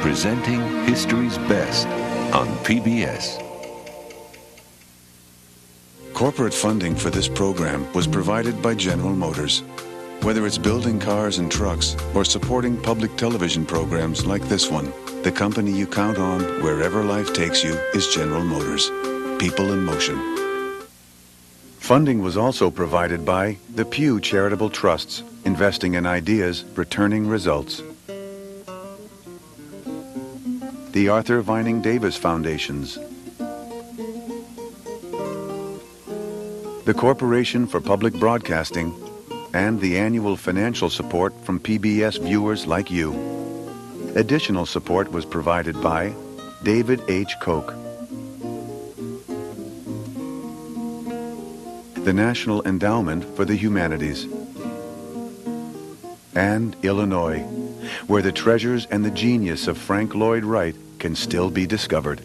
presenting history's best on PBS. Corporate funding for this program was provided by General Motors. Whether it's building cars and trucks or supporting public television programs like this one, the company you count on wherever life takes you is General Motors. People in motion. Funding was also provided by the Pew Charitable Trusts, investing in ideas, returning results. The Arthur Vining Davis Foundations. The Corporation for Public Broadcasting and the annual financial support from PBS viewers like you. Additional support was provided by David H. Koch, the National Endowment for the Humanities, and Illinois, where the treasures and the genius of Frank Lloyd Wright can still be discovered.